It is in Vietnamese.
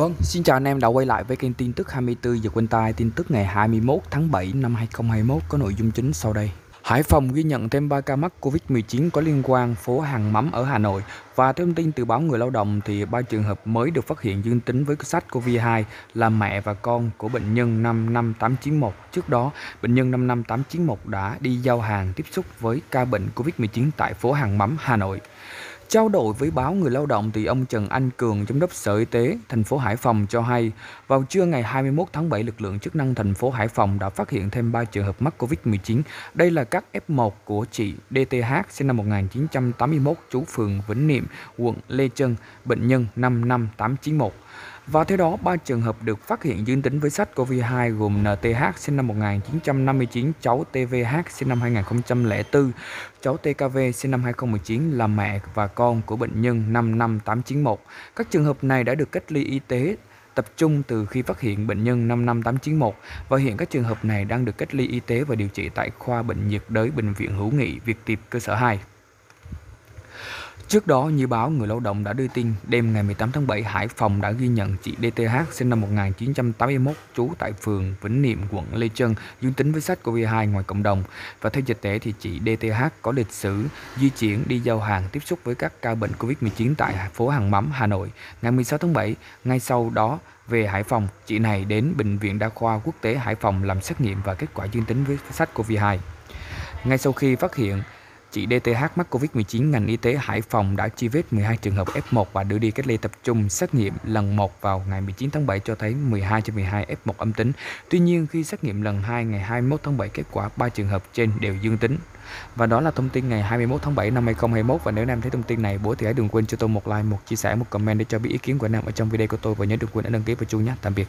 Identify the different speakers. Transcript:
Speaker 1: Vâng, xin chào anh em đã quay lại với kênh tin tức 24 giờ quanh tai tin tức ngày 21 tháng 7 năm 2021 có nội dung chính sau đây. Hải Phòng ghi nhận thêm 3 ca mắc Covid-19 có liên quan phố Hàng Mắm ở Hà Nội và theo thông tin từ báo Người Lao động thì ba trường hợp mới được phát hiện dương tính với SARS-CoV-2 là mẹ và con của bệnh nhân 55891. Trước đó, bệnh nhân 55891 đã đi giao hàng tiếp xúc với ca bệnh Covid-19 tại phố Hàng Mắm, Hà Nội. Trao đổi với báo Người Lao động thì ông Trần Anh Cường, giám đốc Sở Y tế thành phố Hải Phòng cho hay, vào trưa ngày 21 tháng 7, lực lượng chức năng thành phố Hải Phòng đã phát hiện thêm 3 trường hợp mắc Covid-19. Đây là các F1 của chị DTH sinh năm 1981, trú phường Vĩnh Niệm, quận Lê Trân, bệnh nhân 55891. Và theo đó, ba trường hợp được phát hiện dương tính với SARS-CoV-2 gồm NTH sinh năm 1959, cháu TVH sinh năm 2004, cháu TKV sinh năm 2019 là mẹ và con của bệnh nhân 55891. Các trường hợp này đã được cách ly y tế tập trung từ khi phát hiện bệnh nhân 55891 và hiện các trường hợp này đang được cách ly y tế và điều trị tại khoa bệnh nhiệt đới Bệnh viện Hữu nghị Việt Tiệp cơ sở 2. Trước đó, như báo Người Lao động đã đưa tin, đêm ngày 18 tháng 7, Hải Phòng đã ghi nhận chị DTH sinh năm 1981, trú tại phường Vĩnh Niệm, quận Lê Trân, dương tính với SARS-CoV-2 ngoài cộng đồng. Và theo dịch tễ thì chị DTH có lịch sử di chuyển đi giao hàng tiếp xúc với các ca bệnh COVID-19 tại phố Hàng Mắm, Hà Nội. Ngày 16 tháng 7, ngay sau đó về Hải Phòng, chị này đến Bệnh viện Đa khoa Quốc tế Hải Phòng làm xét nghiệm và kết quả dương tính với SARS-CoV-2. Ngay sau khi phát hiện Chị DTH mắc Covid-19, ngành y tế Hải Phòng đã truy vết 12 trường hợp F1 và đưa đi cách ly tập trung xét nghiệm lần 1 vào ngày 19 tháng 7 cho thấy 12 trên 12 F1 âm tính. Tuy nhiên, khi xét nghiệm lần 2 ngày 21 tháng 7, kết quả 3 trường hợp trên đều dương tính. Và đó là thông tin ngày 21 tháng 7 năm 2021 và nếu anh em thấy thông tin này bố thì hãy đừng quên cho tôi một like, một chia sẻ, một comment để cho biết ý kiến của anh em ở trong video của tôi và nhớ đừng quên ấn đăng ký và chuông nhé. Tạm biệt.